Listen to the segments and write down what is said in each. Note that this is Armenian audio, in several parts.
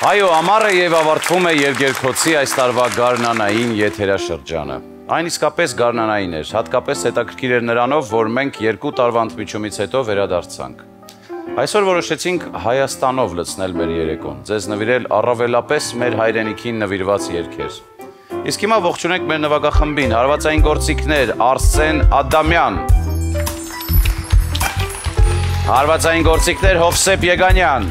Այո, ամառը եւ ավարտվում է երկերքոցի այս տարվա գարնանային եթերաշրջանը։ Այն իսկապես գարնանային էր, հատկապես հետաքրքիր էր նրանով, որ մենք երկու տարվա ընդմիջումից հետո վերադարձանք։ Այսօր որոշեցինք Հայաստանով լցնել մեր երեկոն, ձեզ նվիրել առավելապես մեր հայրենիքին նվիրված երգեր։ Իսկ հիմա ողջունենք մեր նվագախմբին, հարվածային գործիքներ Արսեն Ադամյան։ Հարվածային գործիքներ Հովսեփ Եգանյան։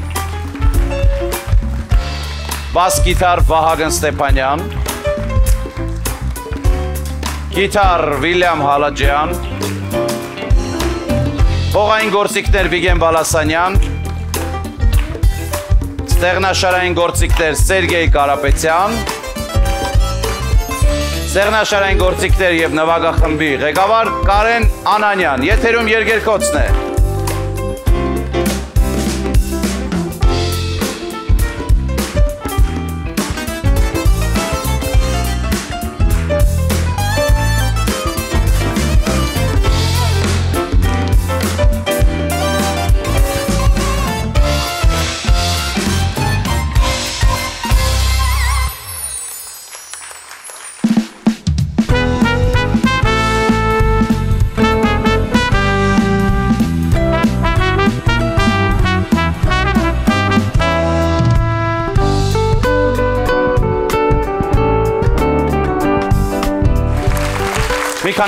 Բաս գիտար Վահագն Ստեփանյան, գիտար Վիլյամ Հալաջյան, փողային գործիքներ Վիգեն Բալասանյան, ստեղնաշարային գործիքներ Սերգեյ Կարապետյան, ստեղնաշարային գործիքներ եւ նվագախմբի ղեկավար Կարեն Անանյան, եթերում երգերկոցն է։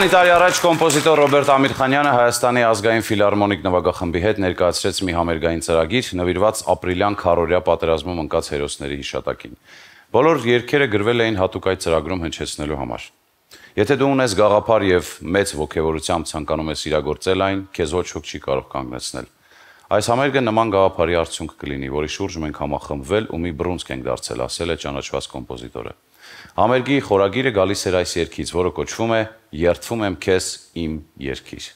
քանի տարի առաջ կոմպոզիտոր Ռոբերտ Ամիրխանյանը Հայաստանի ազգային ֆիլհարմոնիկ նվագախմբի հետ ներկայացրեց մի համերգային ծրագիր, նվիրված ապրիլյան քարորյա պատերազմում ընկած հերոսների հիշատակին։ Բոլոր երգերը գրվել էին հատուկ այդ ծրագրում հնչեցնելու համար։ Եթե դու ունես գաղափար եւ մեծ ողջավորությամբ ցանկանում ես իրագործել այն, քեզ ոչ ոք չի կարող կանգնեցնել։ Այս համերգը նման գաղափարի արդյունք կլինի, որի շուրջ մենք համախմբվել ու մի բռունցք ենք դարձել, ասել է ճանաչված կոմպոզիտորը։ Համերգի խորագիրը գալիս էր այս երկից, որը կոչվում է Երթվում եմ քեզ իմ երկիր։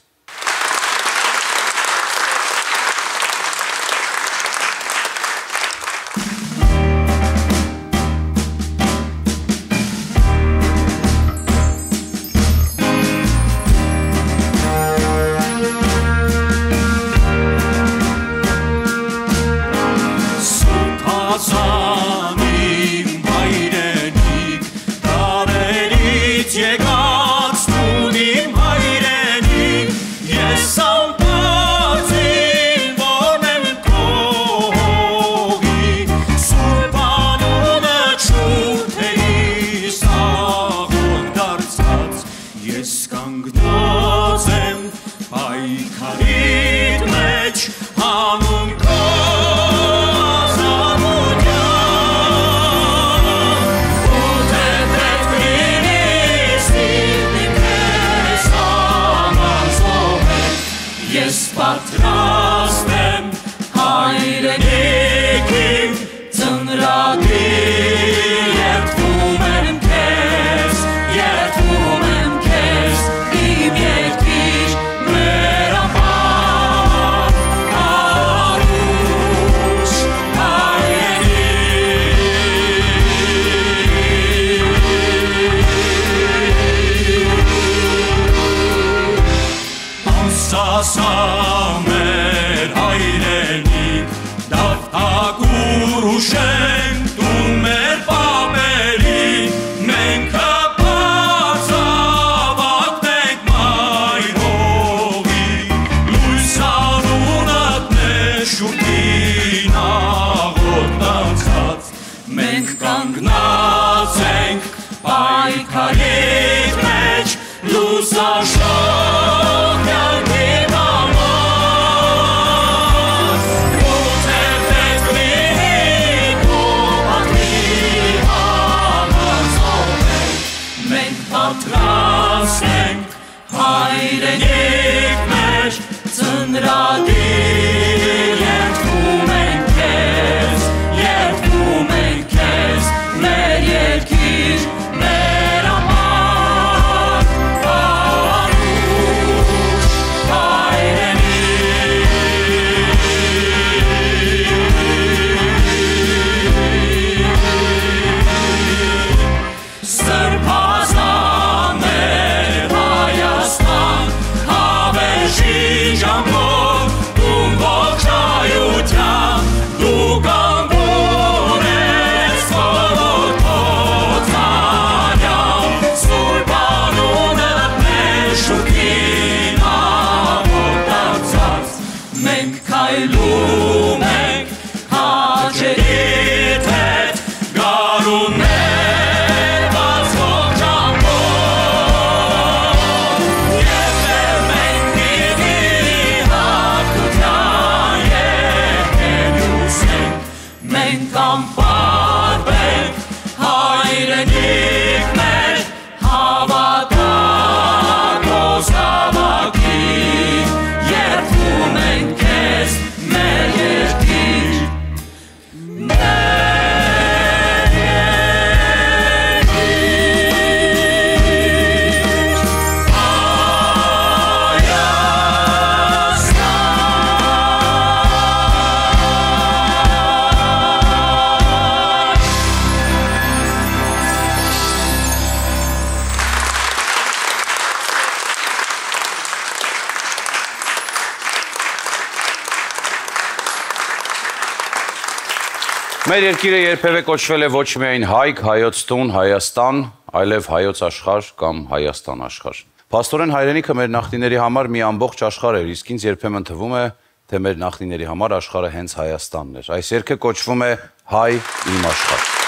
Մեր երկիրը երբևէ կոչվել է ոչ միայն Հայք, Հայոց տուն, Հայաստան, այլև Հայոց աշխարհ կամ Հայաստան աշխարհ։ Փաստորեն հայրենիքը մեր նախնիների համար մի ամբողջ աշխարհ էր, իսկ ինձ երբեմն թվում է, թե մեր նախնիների համար աշխարհը հենց Հայաստանն էր։ Այս երգը կոչվում է Հայ իմ աշխարհ։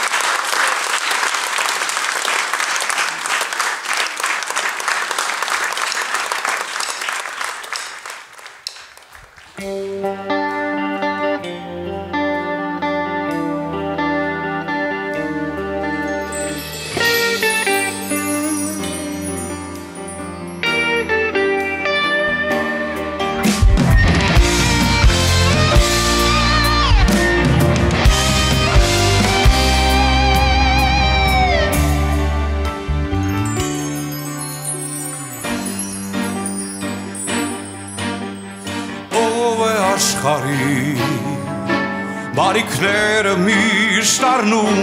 ով է աշխարի բարիքները միշտ առնում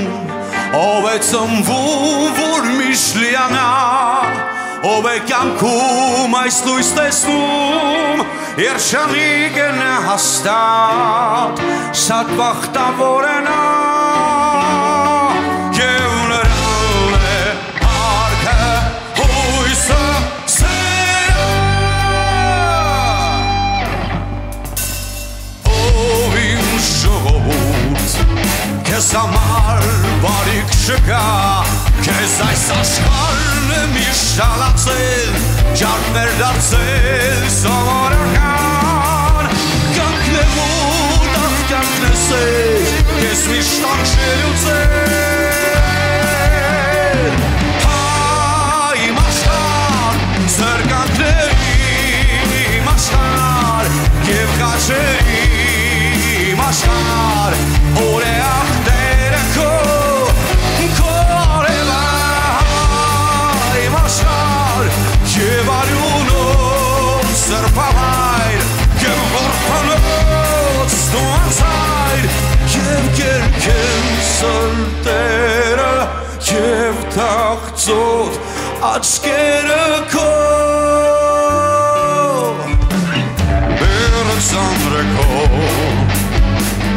ով է ծնվում որ միշտ լիանա ով է կյանքում այս լույս տեսնում երջանիկ է նա հաստատ շատ բախտավոր է նա Քեզ համար բարիք չկա Քեզ այս աշխարհն է միշտ շալացել Ջարդներ դարձել սովորական Կյանքն է ու տախտյանքն է սեր Քեզ միշտ արժելուցել Հայ իմ աշխարհ Զրկանքների իմ աշխարհ Եվ խաչերի իմ աշխարհ սրբավայր Եվ որփանոց դու անցայր Եվ կերքեն սրտերը Եվ թաղծոտ աչկերը քո Բերը ծանրը քո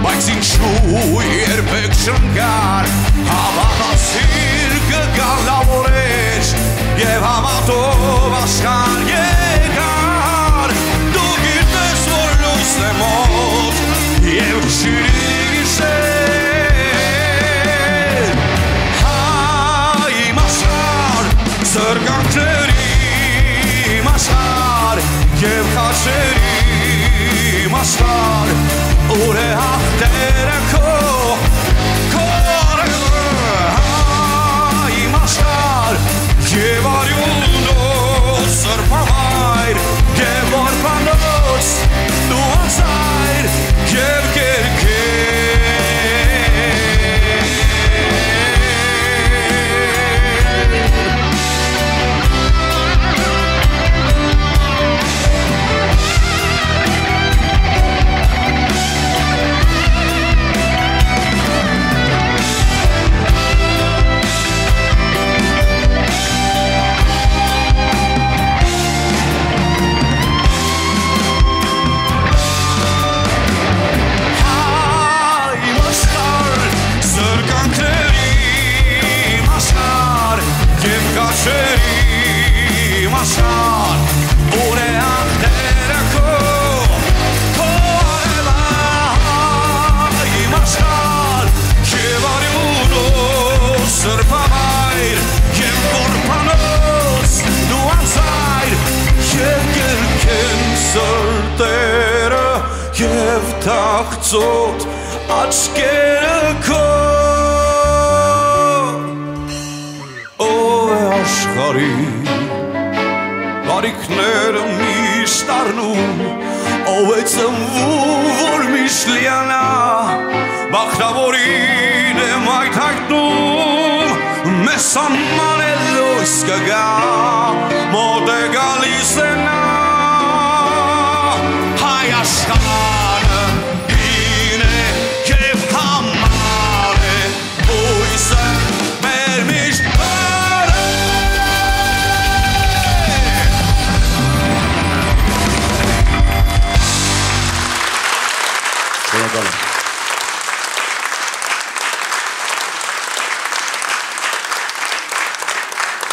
Բայց ինչու երբեք շնգար Հավատացիր կգալ լավորեջ Եվ հավատով աշխար Եվ խաշերի իմ աշխար Ուր եւ թաղծոտ աչքերը քո ով է աշխարի բարիքները միշտ առնում ով է ծնվում որ միշտ լիանա բախտավորին եմ այդ հայտնում մեզ ամանելով սկգա մոտ է գալիս է նա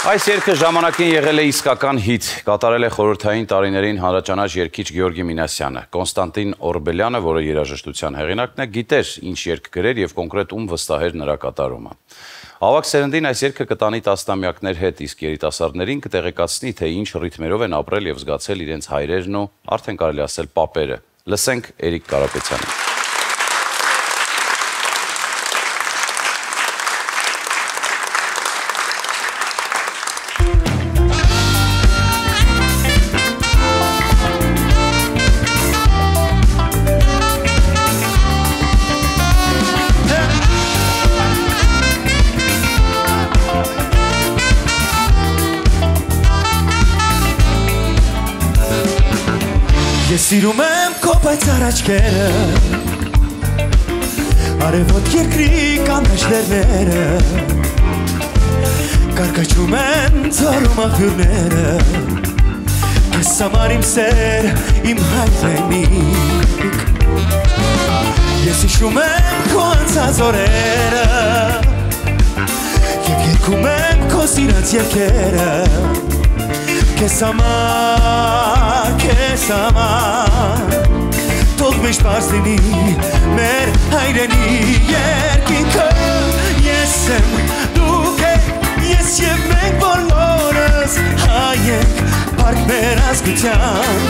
Այս երգը ժամանակին եղել է իսկական հիթ, կատարել է խորհրդային տարիներին հանրաճանաչ երգիչ Գեորգի Մինասյանը։ Կոնստանտին Օրբելյանը, որը երաժշտության հեղինակն է, գիտեր ինչ երգ գրեր եւ կոնկրետ ում վստահեր նրա կատարումը։ Ավակ սերնդին այս երգը կտանի տասնամյակներ հետ, իսկ երիտասարդներին կտեղեկացնի, թե ինչ ռիթմերով են ապրել եւ զգացել իրենց հայրերն ու արդեն կարելի ասել պապերը։ Լսենք Էրիկ Կարապետյանին։ սիրում եմ քո պայծառ աչքերը Արևոտ երկրի կանաչ լերները Կարկաչում են ծորում աղբյուրները Ես համար իմ սեր, իմ հայրենիք Ես իշում եմ քո անցած օրերը Եվ երկում եմ քո սիրած երկերը Քեզ համար, քեզ համար Թող միշտ պարզ լինի մեր հայրենի երկինքը Ես եմ, դուք եք, ես և մենք բոլորս հայ ենք Պարկ մեր ազգության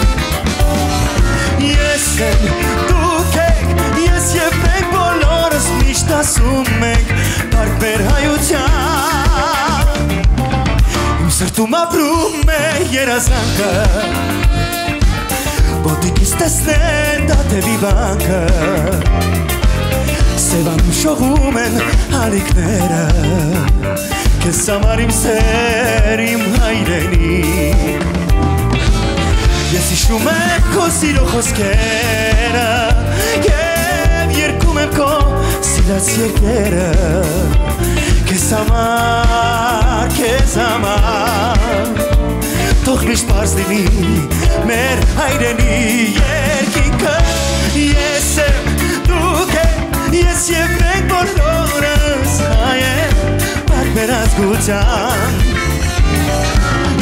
Ես եմ, դուք եք, ես և մենք բոլորս միշտ ասում ենք Պարկ մեր հայության Իմ սրտում ապրում է երազանքը Ոտիկիս տեսնեն դատևի վանքը Սևանում շողում են հալիքները Կեզ համար իմ սեր, իմ հայրենի Ես իշում եմ քո սիրո խոսքերը Եվ երկում եմ քո սիրած երկերը Քեզ համար, քեզ համար Թող միշտ պարզ լինի մեր հայրենի երկինքը Ես եմ, դուք եք, ես և մենք բոլորս հայ եմ Պարկ մեր ազգության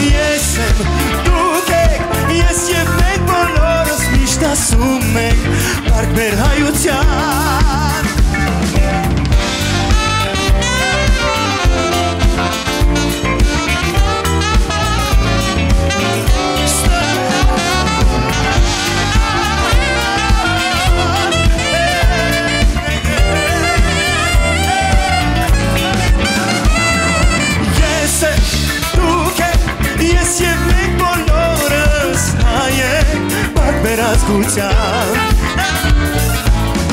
Ես եմ, դուք եք, ես և մենք բոլորս միշտ ասում ենք Պարկ մեր հայության Ազգության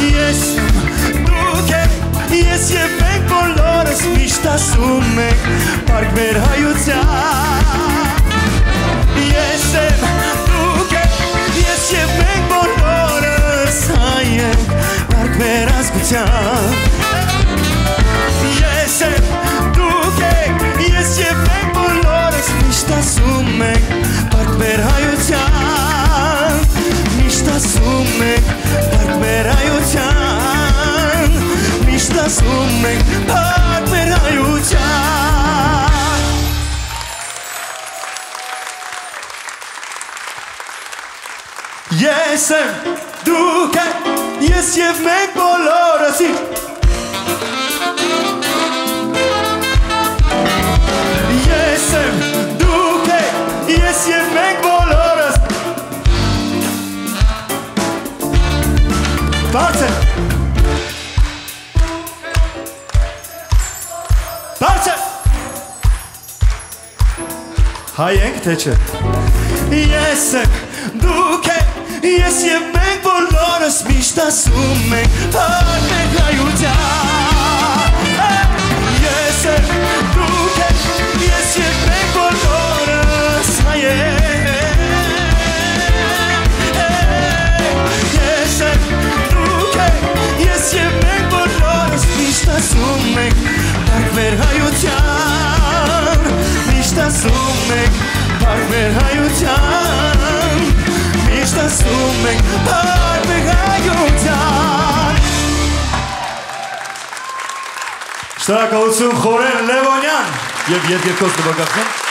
Ես դուք եք, ես և մենք բոլորս միշտ ասում ենք Պարկ մեր հայության Ես եմ, դուք եք, ես և մենք բոլորս հայ ենք Պարկ մեր ազգության ասում ենք Պարկ մեր հայության Միշտ ասում ենք Պարկ մեր հայության Ես եմ, դուք եք, ես և մենք բոլորս Ես Բարձր Բարձր Հայ ենք թե չէ Ես եք, դուք եք, ես և մենք բոլորս միշտ ասում ենք Հարմեք հայության Ես եք, դուք եք, ես և ես և մենք բոլորս միշտ ասում ենք Հարմեք հայության Միշտ ասում ենք Հարմեք հայության Միշտ ասում ենք Հարմեք հայության Շնորհակալություն Խորեն Լևոնյան եւ երկերկոս նվագախմբին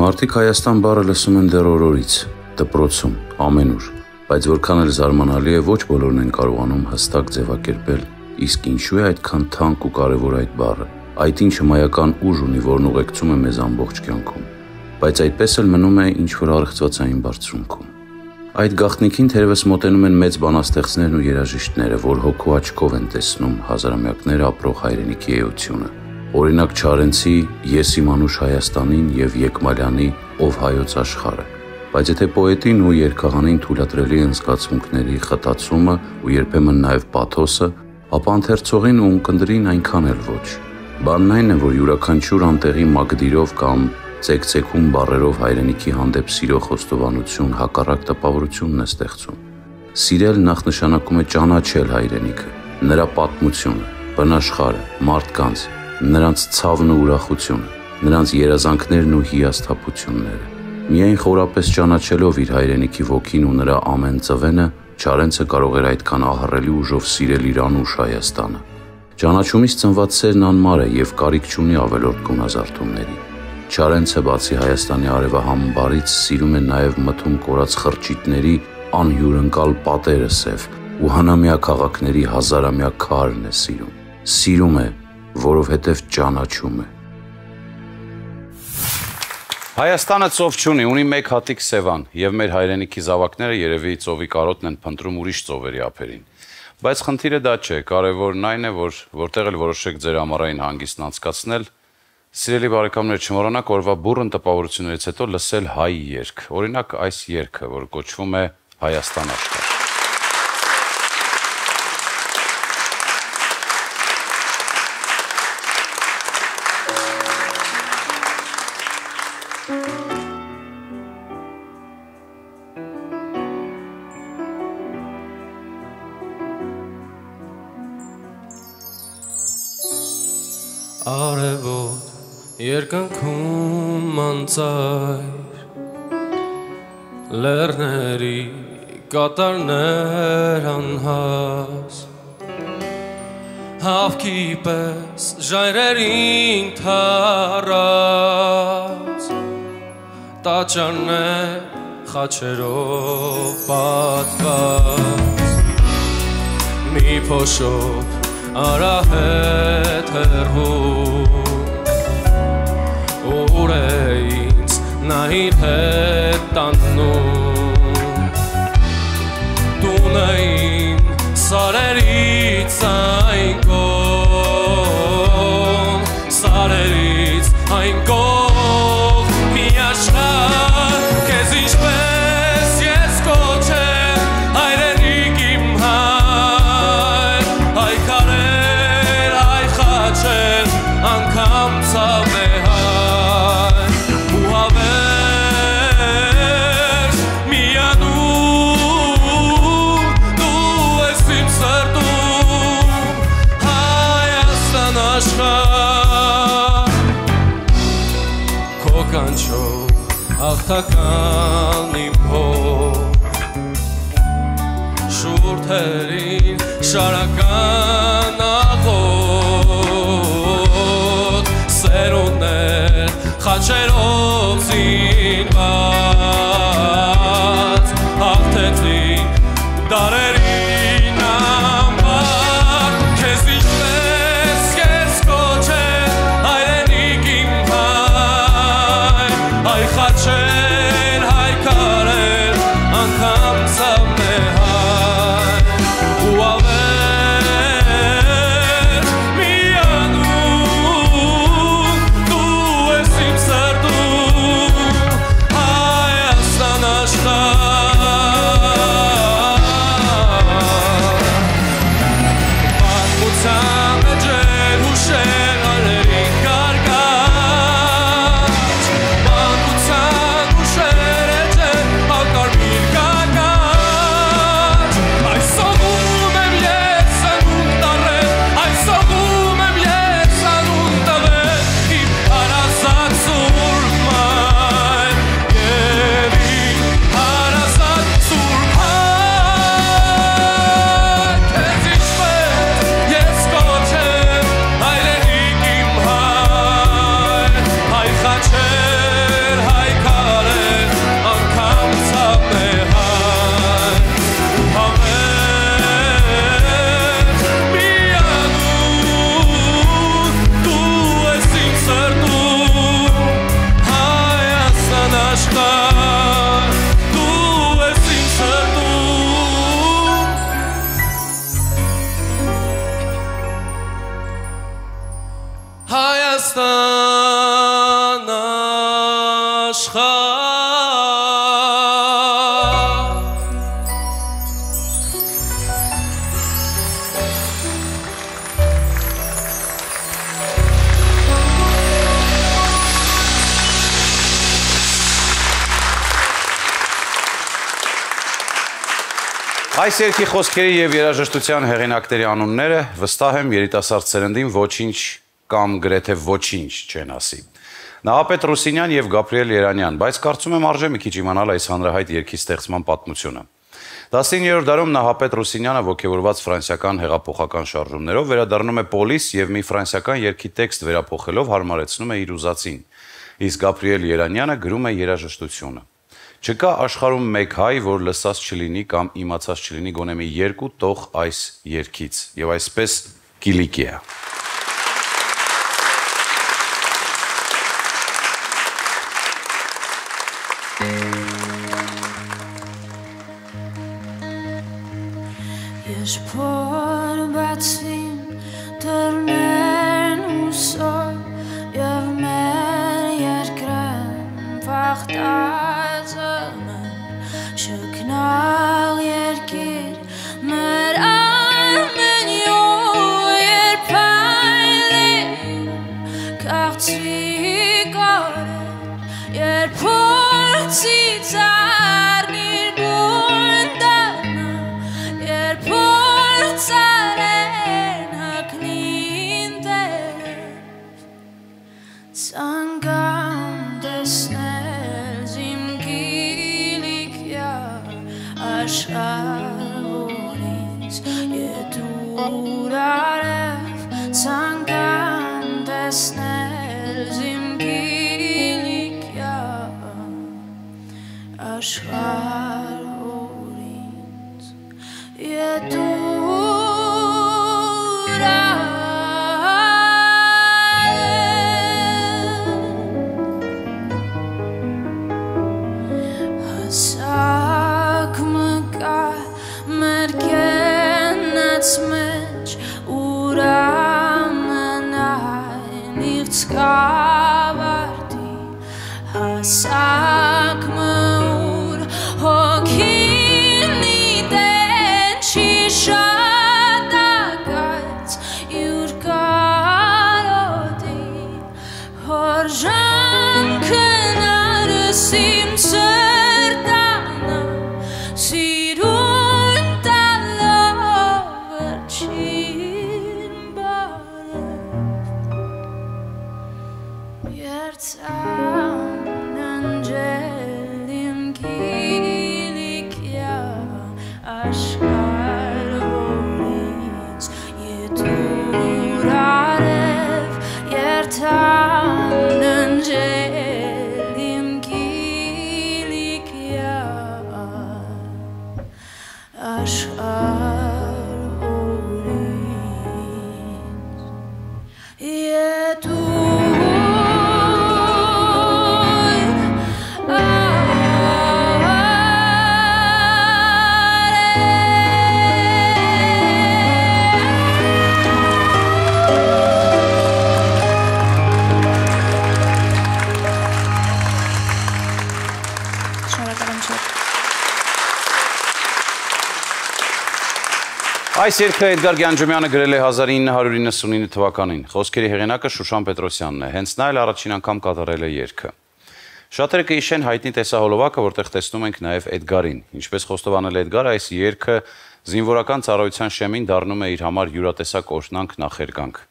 Մարդիկ Հայաստան բառը լսում են դեռ օրորից, դպրոցում, ամենուր, բայց որքան էլ զարմանալի է, ոչ բոլորն են կարողանում հստակ ձևակերպել, իսկ ինչու է այդքան թանկ ու կարևոր այդ բառը։ Այդ ինչ հմայական ուժ ունի, որն ուղեկցում է մեզ ամբողջ կյանքում։ Բայց այդպես էլ մնում է ինչ որ արխծվածային բարձունքում։ Այդ գաղտնիքին թերևս մոտենում են մեծ բանաստեղծներն ու երաժիշտները, որ հոգու աչքով են տեսնում հազարամյակներ ապրող հայրենիքի էությունը։ Օրինակ Չարենցի Ես իմ անուշ Հայաստանին եւ Եկմալյանի Ով հայոց աշխարհը։ Բայց եթե պոետին ու երգահանին թույլատրելի են զգացմունքների խտացումը ու երբեմն նաև պաթոսը, ապա ընթերցողին ու ունկնդրին այնքան էլ ոչ։ Բանն այն է, որ յուրաքանչյուր անտեղի մագդիրով կամ ցեկ-ցեկում բարերով հայրենիքի հանդեպ սիրո խոստովանություն հակառակ տպավորությունն է ստեղծում։ Սիրել նախ նշանակում է ճանաչել հայրենիքը, նրա պատմությունը, բնաշխարը, մարդկանց, նրանց ցավն ու ուրախությունը, նրանց երազանքներն ու հիասթափությունները։ Միայն խորապես ճանաչելով իր հայրենիքի ոգին ու նրա ամեն ծվենը, Չարենցը կարող էր այդքան ահռելի ուժով սիրել իր անուշ Հայաստանը։ Ճանաչումից ծնված սերն անմար է եւ կարիք չունի ավելորդ գունազարդումների։ Չարենցը բացի Հայաստանի արևահամ բարից սիրում է նաև մթում կորած խրճիթների անհյուրընկալ պատերը սև ու հանամյա քաղաքների հազարամյա քարն է սիրում։ Սիրում է, որովհետև ճանաչում է։ Հայաստանը ծով չունի, ունի մեկ հատիկ Սևան, եւ մեր հայրենիքի զավակները երևի ծովի կարոտն են փնտրում ուրիշ ծովերի ափերին։ Բայց խնդիրը դա չէ, կարևորն այն է, որ որտեղ էլ որոշեք ձեր ամառային հանգիստն անցկացնել, սիրելի բարեկամներ, չմոռանաք օրվա բուրըն տպավորություններից հետո լսել հայ երգ։ Օրինակ այս երգը, որ կոչվում է Հայաստան աշխարհ։ կատարներ անհաս Հավքի պես ժայրերին թարած Տաճարներ խաչերով պատված Մի փոշով արահետ հեռվում ուր է ինձ նա իր sun. Հաղթական իմ հոր շուրթերին շարական Այս երկի խոսքերի եւ երաժշտության հեղինակների անունները վստահ եմ երիտասարդ սերնդին ոչինչ կամ գրեթե ոչինչ չեն ասի։ Նահապետ Ռուսինյան եւ Գաբրիել Երանյան, բայց կարծում եմ արժե մի քիչ իմանալ այս հանրահայտ երկի ստեղծման պատմությունը։ 19-րդ դարում Նահապետ Ռուսինյանը ողջևորված ֆրանսիական հեղափոխական շարժումներով վերադառնում է Պոլիս եւ մի ֆրանսիական երկի տեքստ վերափոխելով հարմարեցնում է իր ուզածին։ Իսկ Գաբրիել Երանյանը գրում է երաժշտությունը։ Չկա աշխարհում մեկ հայ, որ լսած չլինի կամ իմացած չլինի գոնե մի երկու տող այս երկից եւ այսպես Կիլիկիա։ yet poor seeds are acho. Ah. Այս երգը Էդգար Գյանջումյանը գրել է 1999 թվականին։ Խոսքերի հեղինակը Շուշան Պետրոսյանն է։ Հենց նա էլ առաջին անգամ կատարել է երգը։ Շատերը կհիշեն հայտնի տեսահոլովակը, որտեղ տեսնում ենք նաև Էդգարին։ Ինչպես խոստովանել Էդգարը, այս երգը զինվորական ծառայության շեմին դառնում է իր համար յուրատեսակ օրհնանք նախերգանք։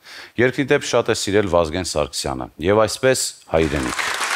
Երկրի դեպ շատ է սիրել Վազգեն Սարգսյանը եւ այսպես հայրենիք։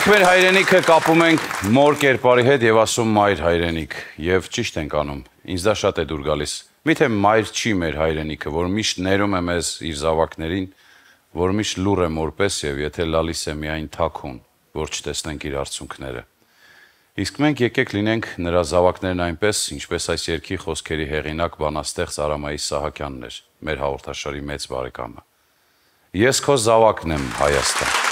Մենք մեր հայրենիքը կապում ենք մոր կերպարի հետ եւ ասում մայր հայրենիք եւ ճիշտ ենք անում։ Ինձ դա շատ է դուր գալիս։ Միթե մայր չի մեր հայրենիքը, որ միշտ ներում է մեզ իր զավակներին, որ միշտ լուր է մորպես եւ եթե լալիս է միայն թաքուն, որ չտեսնենք իր արցունքները։ Իսկ մենք եկեք լինենք նրա զավակներն այնպես, ինչպես այս երկի խոսքերի հեղինակ բանաստեղծ Արամայի Սահակյանն էր, մեր հաղորդաշարի մեծ բարեկամը։ Ես քո զավակն եմ Հայաստան։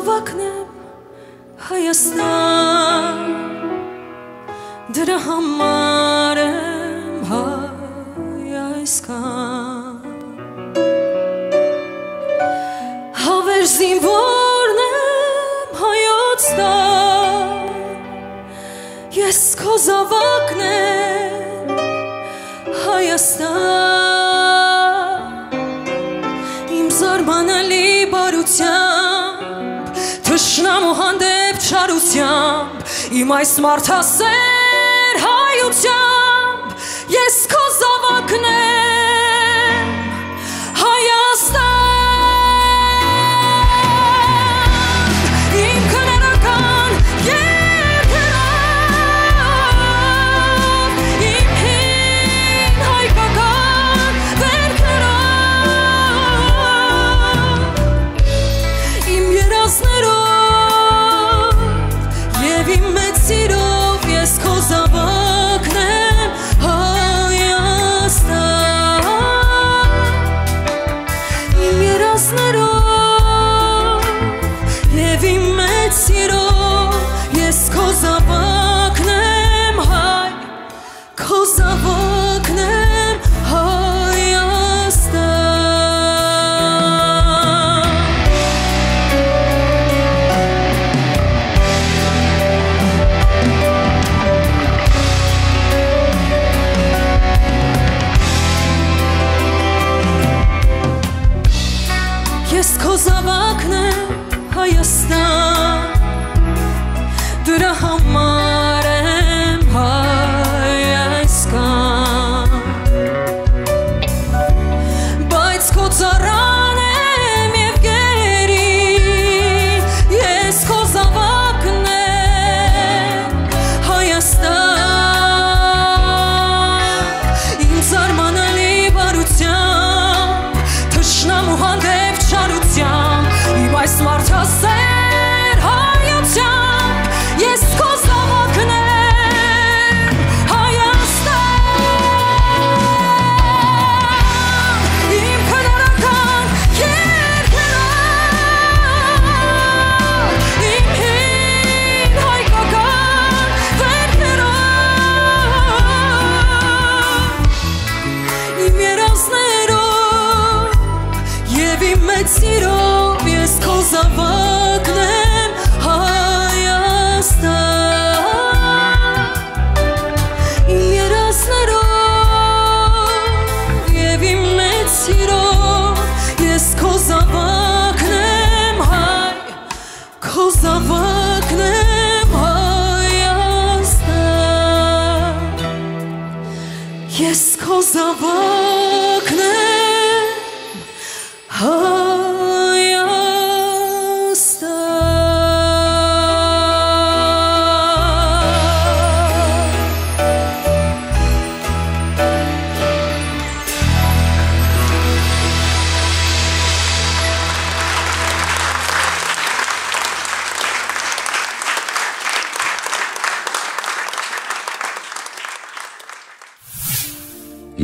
զավակն եմ Հայաստան Դրա համար եմ հայ այսքան Հավեր զինվորն եմ հայոց տան Ես քո զավակն եմ Հայաստան Թշնամու հանդեպ չարությամբ Իմ այս մարդասեր հայությամբ Ես քո զավակն եմ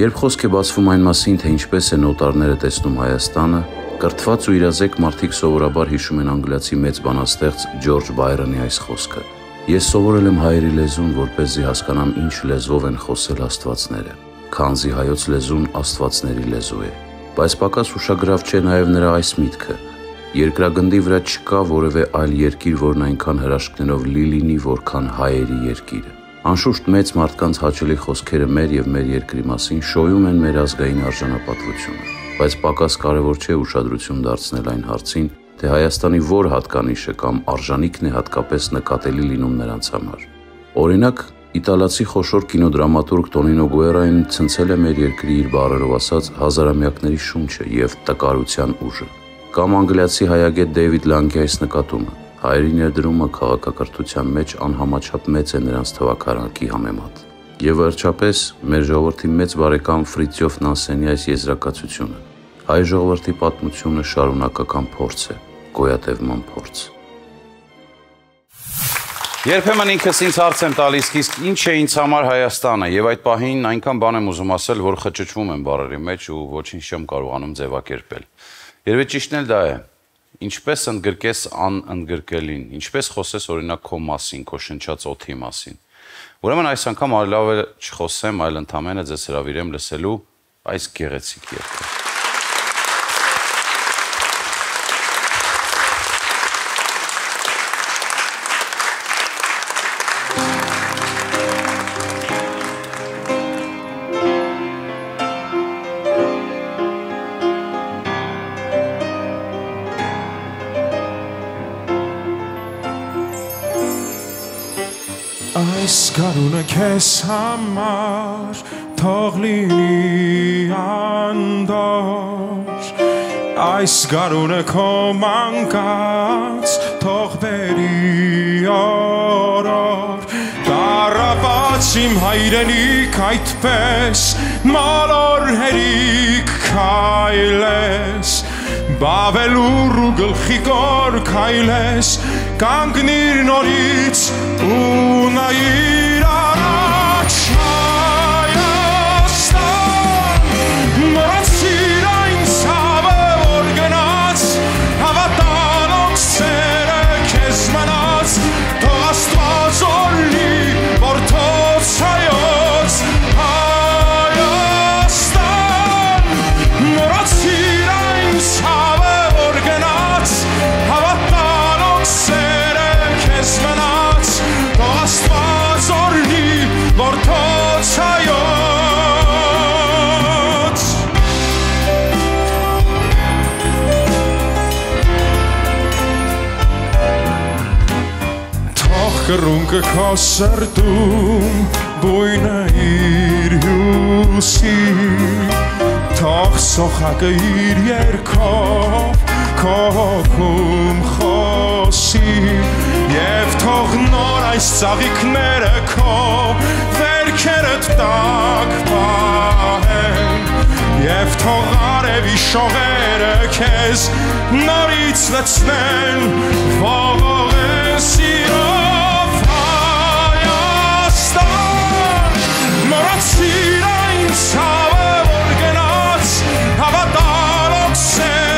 Երբ խոսք է բացվում այն մասին, թե ինչպես են օտարները տեսնում Հայաստանը, կրթված ու իրազեկ մարդիկ սովորաբար հիշում են անգլիացի մեծ բանաստեղծ Ջորջ Բայրոնի այս խոսքը. Ես սովորել եմ հայերի լեզուն, որ เป զի հասկանամ ինչ լեզվով են խոսել աստվածները, քանզի հայոց լեզուն աստվածների լեզու է։ Բայց պակաս ուշագրավ չէ նաև նրա այս միտքը, Երկրագնդի վրա չկա որևէ այլ երկիր, որն այնքան հրաշքներով լի լինի, որքան հայերի երկիրը։ Անշուշտ մեծ մարդկանց հաճելի խոսքերը մեր եւ մեր երկրի մասին շոյում են մեր ազգային արժանապատվությունը, բայց պակաս կարևոր չէ ուշադրություն դարձնել այն հարցին, թե Հայաստանի որ հատկանիշը կամ արժանիքն է հատկապես նկատելի լինում նրանց համար։ Օրինակ, իտալացի խոշոր կինոդրամատուրգ Տոնինո Գուերային ցնցել է մեր երկրի իր բառերով ասած հազարամյակների շունչը եւ տկարության ուժը կամ անգլիացի հայագետ Դեյվիդ Լանգի այս նկատումը։ Հայերի ներդրումը քաղաքակրթության մեջ անհամաչափ մեծ է նրանց թվակարանքի համեմատ։ Եվ վերջապես մեր ժողովրդի մեծ բարեկամ Ֆրիցյոֆ Նանսենի այս եզրակացությունը։ Հայ ժողովրդի պատմությունը շարունակական փորձ է, գոյատևման փորձ։ Երբեմն ինքս ինձ հարց եմ տալիս, իսկ ինչ է ինձ համար Հայաստանը, եւ այդ պահին այնքան բան եմ ուզում ասել, որ խճճվում եմ բառերի մեջ ու ոչինչ չեմ կարողանում ձևակերպել։ Երևի ճիշտն էլ դա է։ Ինչպես ընդգրկես անընդգրկելին, ինչպես խոսես օրինակ քո մասին, քո շնչած օթի մասին։ Ուրեմն այս անգամ ավելի լավ է չխոսեմ, այլ ընդամենը ձեզ հravirեմ լսելու այս գեղեցիկ երգը։ գարունը քեզ համար թող լինի անդոր Այս գարունը քո մանկած թող բերի օրոր Տարապած իմ հայրենիք այդպես մալոր հերիք քայլես Բավելուր ու գլխի կոր քայլես կանգնիր նորից ու նայիր կրունկը քո սրտում բույնը իր հյուսի Թող սոխակը իր երկով քո հոգում խոսի Եվ թող նոր այս ծաղիքները քո վերքերդ տակ պահեն Եվ թող արևի շողերը քեզ նորից լցնեն ողողեն սիրով siin ainsa võõrkenas, aga ta lokseb.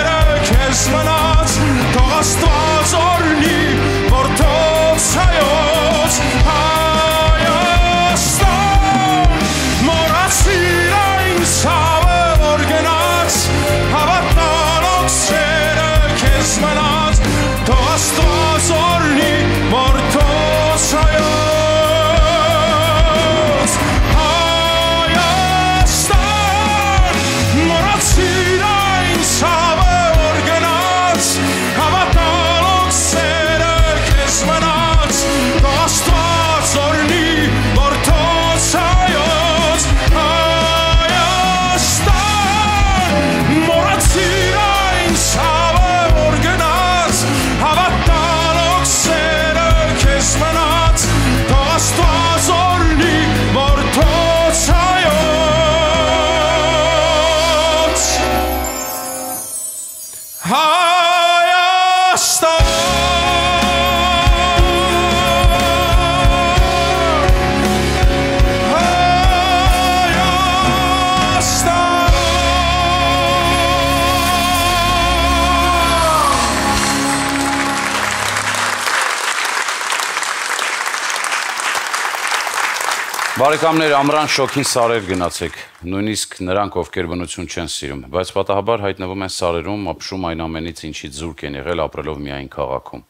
Բարեկամներ ամրան շոքին սարեր գնացեք, նույնիսկ նրանք, ովքեր բնություն չեն սիրում, բայց պատահաբար հայտնվում են սարերում, ապշում այն ամենից, ինչից զուրկ են եղել ապրելով միայն քաղաքում։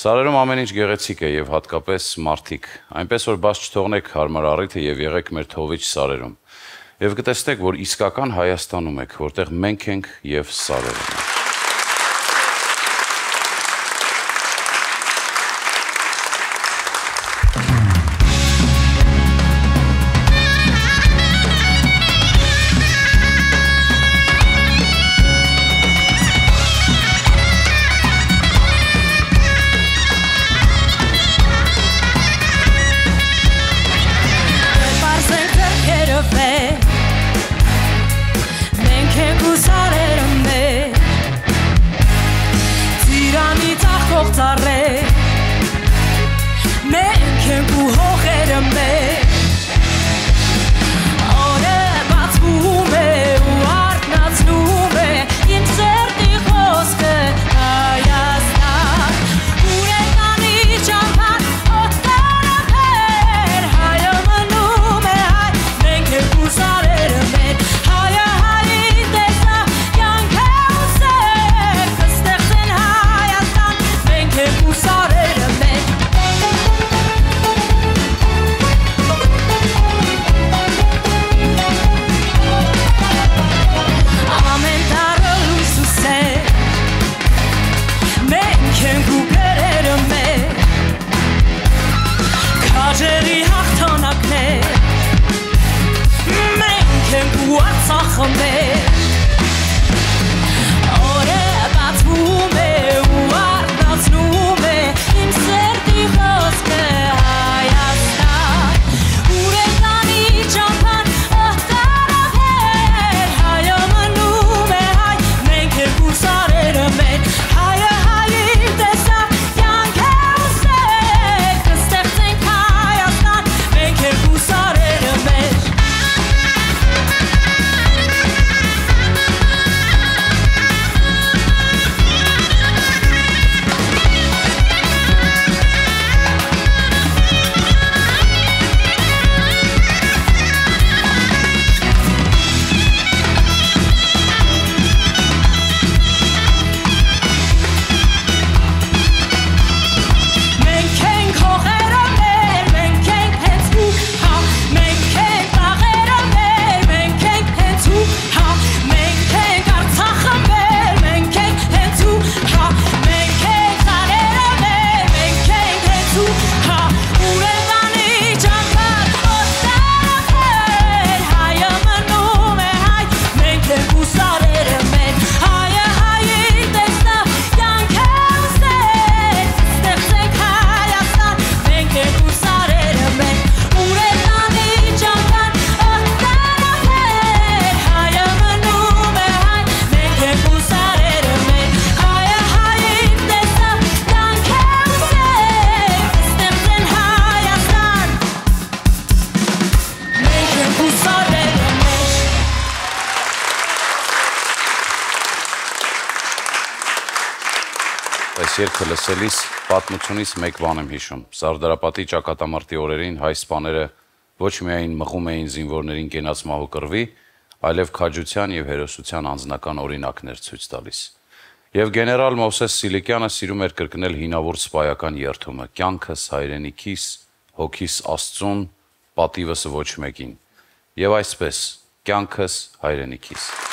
Սարերում ամեն ինչ գեղեցիկ է եւ հատկապես մարդիկ, այնպես որ բաց չթողնեք հարմար առիթը եւ եղեք մեր թողիչ սարերում։ Եվ կտեսնեք, որ իսկական Հայաստանում եք, որտեղ մենք ենք եւ սարերը։ պատմությունից մեկ բան եմ հիշում։ Սարդարապետի ճակատամարտի օրերին հայ սպաները ոչ միայն մղում էին զինվորներին կենաց մահու կռվի, այլև քաջության եւ հերոսության անձնական օրինակներ ցույց տալիս։ Եվ գեներալ Մովսես Սիլիկյանը սիրում էր կրկնել հինավուրց սպայական երթումը. «Կյանքս հայրենիքիս, հոգիս Աստծուն, պատիվս ոչ մեկին»։ Եվ այսպես, կյանքս հայրենիքիս։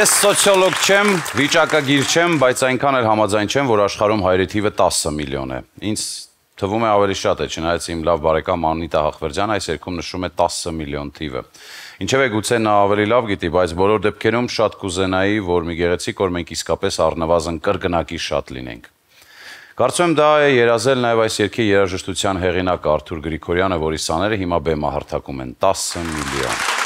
Ես սոցիոլոգ չեմ, վիճակագիր չեմ, բայց այնքան էլ համաձայն չեմ, որ աշխարհում հայերի թիվը 10 միլիոն է։ Ինձ թվում է ավելի շատ է, չնայած իմ լավ բարեկամ Անիտա Հախվերդյանը այս երգում նշում է 10 միլիոն թիվը։ Ինչևէ գուցե նա ավելի լավ գիտի, բայց բոլոր դեպքերում շատ կուզենայի, որ մի գեղեցիկ օր մենք իսկապես առնվազն կրկնակի շատ լինենք։ Կարծում եմ դա է երազել նաև այս երկի երաժշտության հեղինակ Արթուր Գրիգորյանը, որի սաները հիմա բեմը հարթակում են 10 միլիոն։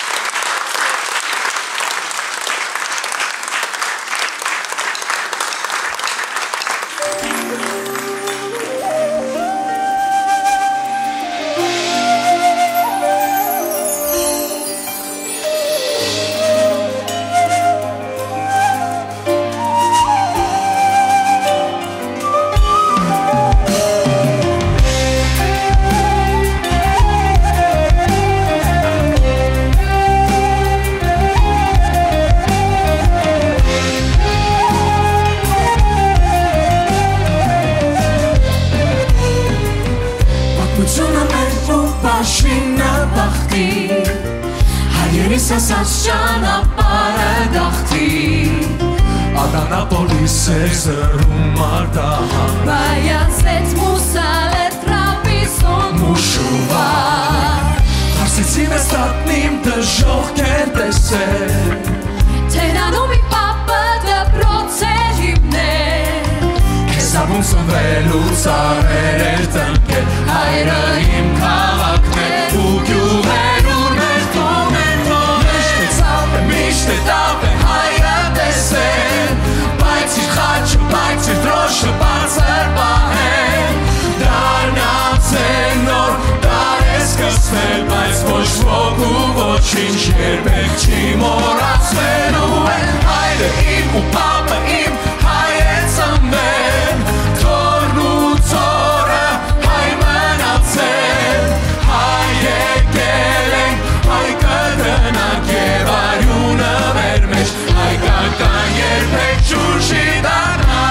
ոչինչ երբեք չի մորացվելու է Հայրը իմ ու պապը իմ հայ է ծնվել Թորն ու ծորը հայ մնացել Հայ եկել ենք, հայ կդնանք եւ արյունը մեր մեջ Հայկական երբեք ջուր չի դառնա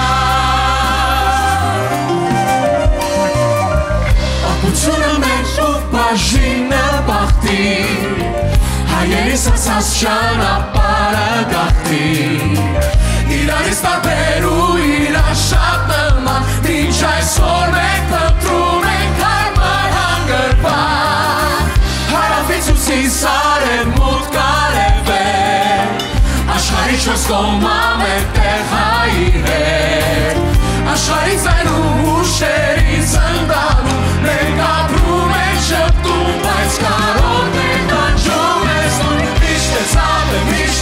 Ապությունը մեր ու բաժինը բախտի Հայերիս ասած ճանապարը գախտի Իրարից տարբեր ու իրա շատ նման Մինչ այսօր մենք պտրում ենք հարմար հանգրվան Հարավից ու սիսարև մուտ կարևեր Աշխարի չոս կոմա մեր տեղ հայի հետ Աշխարից այն ու ուշերից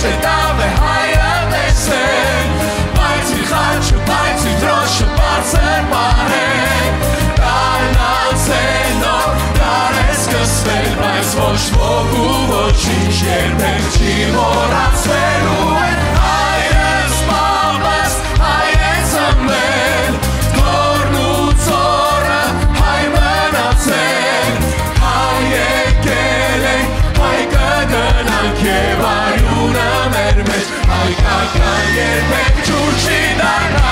միշտ է հայը տեսել Բայց իր խաչը, բայց իր դրոշը բարձր պարել Կարնած է նոր, դար է սկսվել Բայց ոչ ոք ու ոչինչ երբեք չի մորացվելու Najlepek čuči da. da.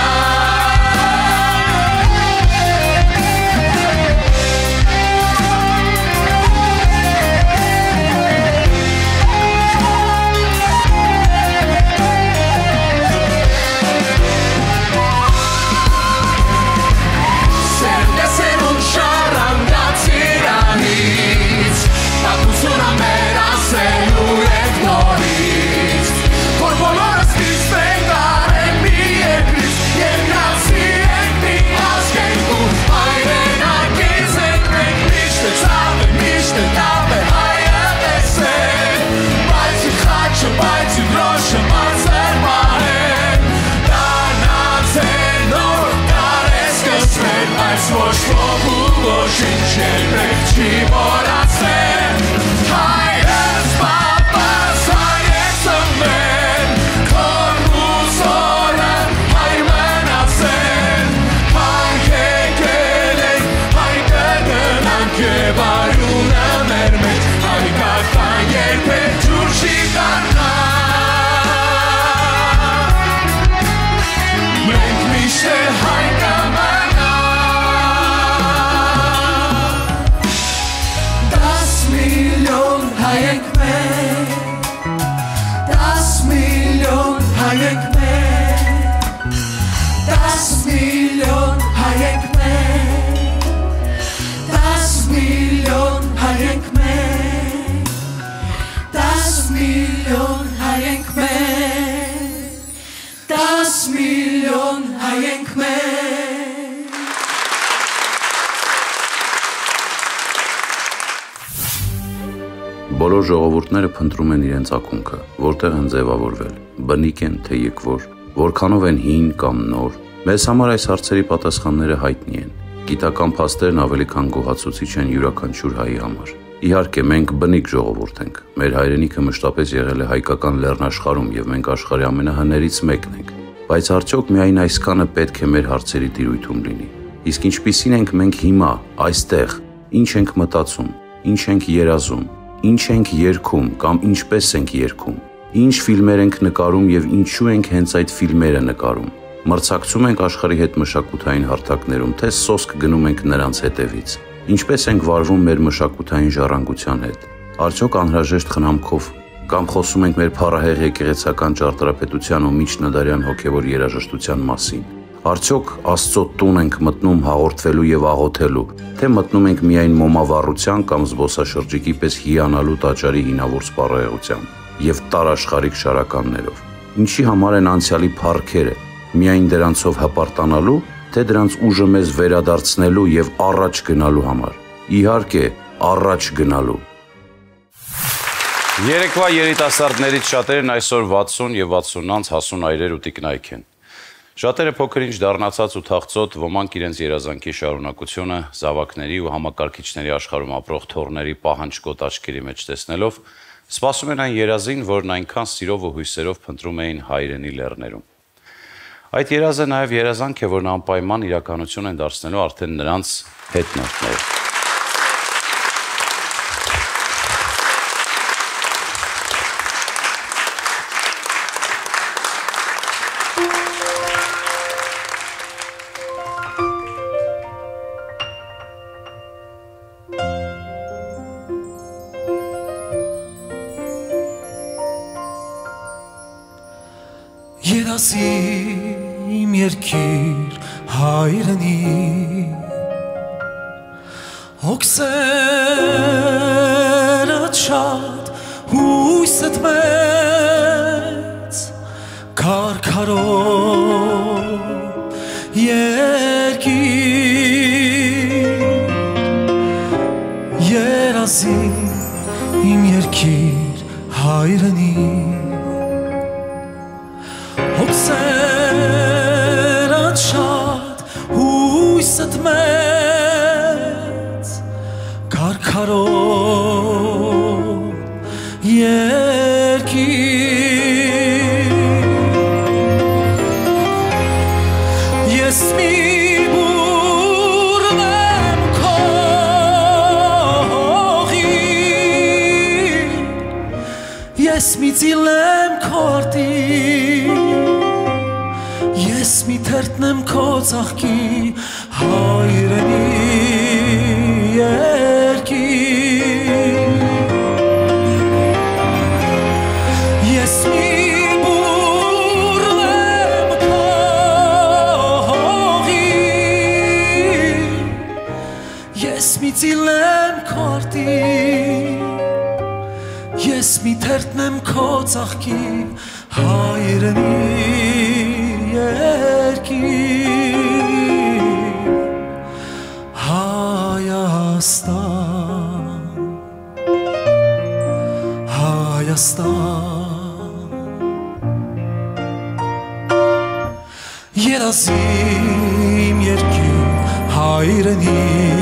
Փնտրում են իրենց ակունքը, որտեղ են ձևավորվել, բնիկ են թե եկվոր, որքանով են հին կամ նոր։ Մեզ համար այս հարցերի պատասխանները հայտնի են։ Գիտական փաստերն ավելի քան գոհացուցիչ են յուրաքանչյուր հայի համար։ Իհարկե, մենք բնիկ ժողովուրդ ենք։ Մեր հայրենիքը մշտապես եղել է հայկական լեռնաշխարհում եւ մենք աշխարհի ամենահներից մեկն ենք։ Բայց արդյոք միայն այսքանը պետք է մեր հարցերի տիրույթում լինի։ Իսկ ինչպիսին ենք մենք հիմա, այստեղ, ինչ ենք մտածում, ինչ ենք երազում, ինչ ենք երգում կամ ինչպես ենք երգում, ինչ ֆիլմեր ենք նկարում եւ ինչու ենք հենց այդ ֆիլմերը նկարում։ Մրցակցում ենք աշխարհի հետ մշակութային հարթակներում, թե սոսկ գնում ենք նրանց հետևից։ Ինչպես ենք վարվում մեր մշակութային ժառանգության հետ։ Արդյոք անհրաժեշտ խնամքով կամ խոսում ենք մեր փառահեղ եկեղեցական ճարտարապետության ու միջնադարյան հոգևոր երաժշտության մասին։ Արդյոք Աստծո տուն ենք մտնում հաղորդվելու եւ աղոթելու, թե մտնում ենք միայն մոմավառության կամ զբոսաշրջիկի պես հիանալու տաճարի հինավուրց սպառայողությամբ եւ տարաշխարիկ շարականներով։ Ինչի համար են անցյալի փառքերը, միայն դրանցով հպարտանալու, թե դրանց ուժը մեզ վերադարձնելու եւ առաջ գնալու համար։ Իհարկե, առաջ գնալու։ Երեկվա երիտասարդներից շատերն այսօր 60 եւ 60-անց հասուն այրեր ու տիկնայք են։ Շատերը փոքր-ինչ դառնացած ու թաղծոտ ոմանք իրենց երազանքի շարունակությունը զավակների ու համակարգիչների աշխարհում ապրող թորների պահանջկոտ աչքերի մեջ տեսնելով սպասում են այն երազին, որն այնքան սիրով ու հույսերով փնտրում էին հայրենի լեռներում։ Այդ երազը նաև երազանք է, որն անպայման իրականություն են դարձնելու արդեն նրանց հետնորդները։ Երասի իմ երկիր հայրենի Հոգսերը Հայաստան Հայաստան Երազիմ երկիր հայրենի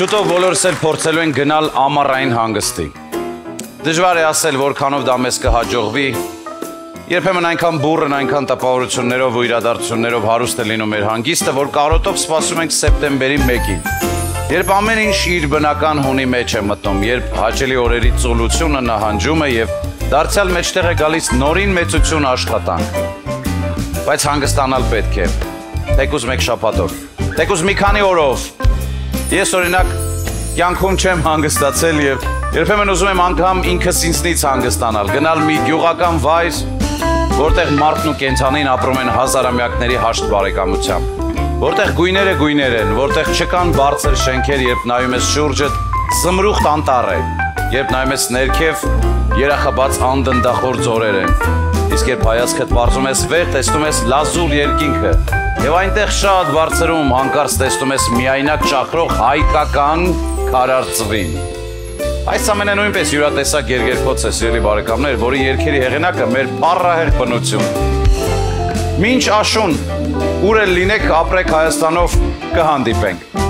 Շուտով բոլորս էլ փորձելու են գնալ ամառային հանգստի։ Դժվար է ասել, որքանով դա մեզ կհաջողվի։ Երբեմն այնքան բուրըն, այնքան տպավորություններով ու իրադարձություններով հարուստ է լինում մեր հանգիստը, որ կարոտով սպասում ենք սեպտեմբերի 1-ին։ Երբ ամեն ինչ իր բնական հունի մեջ է մտնում, երբ հաճելի օրերի ծուլությունը նահանջում է եւ դարձյալ մեջտեղ է գալիս նորին մեծություն աշխատանք։ Բայց հանգստանալ պետք է։ Թեկուզ մեկ շաբաթով, թեկուզ մի քանի օրով, Ես օրինակ կյանքում չեմ հանգստացել եւ երբեմն ուզում եմ անգամ ինքս ինձնից հանգստանալ, գնալ մի գյուղական վայր, որտեղ մարդն ու կենցանին ապրում են հազարամյակների հաշտ բարեկամությամբ, որտեղ գույները գույներ են, որտեղ չկան բարձր շենքեր, երբ նայում ես շուրջդ, զմրուխտ անտառ է, երբ նայում ես ներքև, երախաբաց անդնդախոր ձորեր են։ Իսկ երբ հայացքդ բարձում ես վեր, տեսնում ես լազուր երկինքը, Եվ այնտեղ շատ բարձրում հանկարծ տեսնում ես միայնակ ճախրող հայկական քարարծվին։ Այս ամենը նույնպես յուրատեսակ երգերքոց է, սիրելի բարեկամներ, որի երգերի հեղինակը մեր փառահեղ բնություն։ Մինչ աշուն, ուր էլ լինեք, ապրեք Հայաստանով, կհանդիպենք։